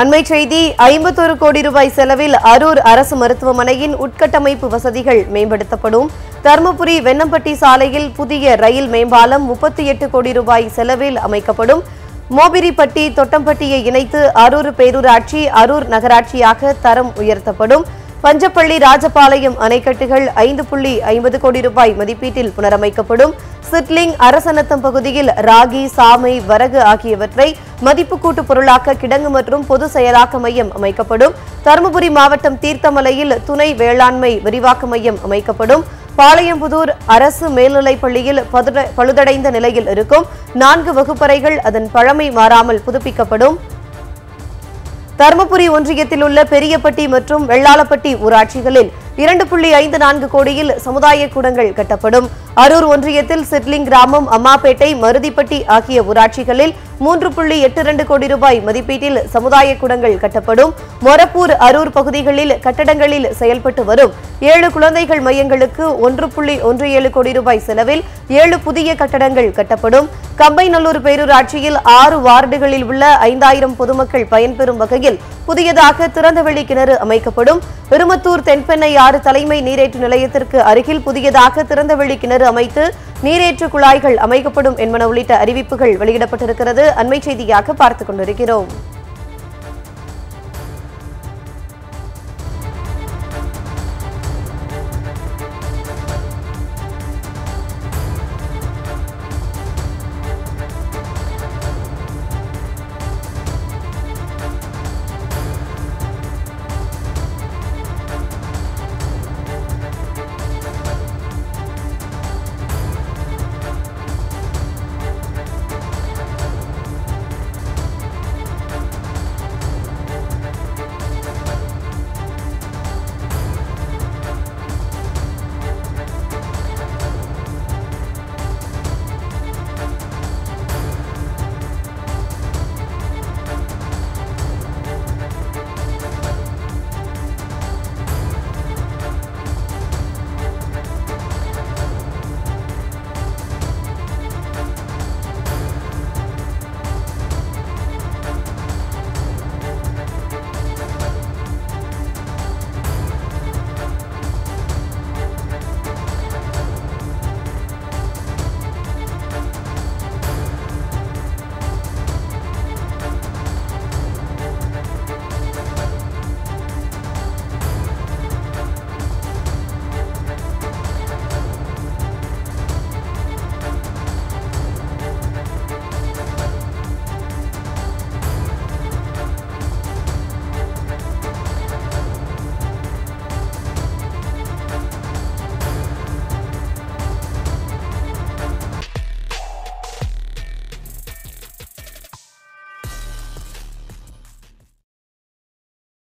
அண்மை செய்தி ஐம்பத்தொரு கோடி ரூபாய் செலவில் அரூர் அரசு மருத்துவமனையின் உட்கட்டமைப்பு வசதிகள் மேம்படுத்தப்படும். தருமபுரி வெண்ணம்பட்டி சாலையில் புதிய ரயில் மேம்பாலம் முப்பத்தி எட்டு கோடி ரூபாய் செலவில் அமைக்கப்படும். மோபிரிப்பட்டி தொட்டம்பட்டியை இணைத்து அரூர் பேரூராட்சி அரூர் நகராட்சியாக தரம் உயர்த்தப்படும். பஞ்சப்பள்ளி ராஜபாளையம் அணைக்கட்டுகள் ஐந்து புள்ளி ஐம்பது கோடி ரூபாய் மதிப்பீட்டில் புனரமைக்கப்படும். சிட்லிங் அரசனத்தம் பகுதியில் ராகி சாமை வரகு ஆகியவற்றை மதிப்பு கூட்டு பொருளாக்க கிடங்கு மற்றும் பொது செயலாக்க மையம் அமைக்கப்படும். தருமபுரி மாவட்டம் தீர்த்தமலையில் துணை வேளாண்மை விரிவாக்க மையம் அமைக்கப்படும். பாளையம்புதூர் அரசு மேல்நிலைப் பள்ளியில் பழுதடைந்த நிலையில் இருக்கும். நான்கு வகுப்பறைகள் அதன் பழமை மாறாமல் புதுப்பிக்கப்படும். தருமபுரி ஒன்றியத்தில் உள்ள பெரியப்பட்டி மற்றும் வெள்ளாளப்பட்டி ஊராட்சிகளில் இரண்டு புள்ளி ஐந்து நான்கு கோடியில் சமுதாய கூடங்கள் கட்டப்படும். அரூர் ஒன்றியத்தில் சிட்லிங் கிராமம் அம்மாப்பேட்டை மருதிப்பட்டி ஆகிய ஊராட்சிகளில் மூன்று புள்ளி எட்டு இரண்டு கோடி ரூபாய் மதிப்பீட்டில் சமுதாய கூடங்கள் கட்டப்படும். மொரப்பூர் அரூர் பகுதிகளில் கட்டடங்களில் செயல்பட்டு வரும். ஏழு குழந்தைகள் மையங்களுக்கு ஒன்று புள்ளி ஒன்று ஏழு கோடி ரூபாய் செலவில் ஏழு புதிய கட்டடங்கள் கட்டப்படும். கம்பைநல்லூர் பேரூராட்சியில் ஆறு வார்டுகளில் உள்ள ஐந்தாயிரம் பொதுமக்கள் பயன்பெறும் வகையில் புதியதாக திறந்தவெளி கிணறு அமைக்கப்படும். பெருமத்தூர் தென்பெண்ணை ஆறு தலைமை நீரேற்று நிலையத்திற்கு அருகில் புதியதாக திறந்தவெளி கிணறு அமைத்து நீரேற்று குழாய்கள் அமைக்கப்படும் என்பன உள்ளிட்ட அறிவிப்புகள் வெளியிடப்பட்டிருக்கிறது. அண்மை செய்தியாக பார்த்துக் கொண்டிருக்கிறோம்.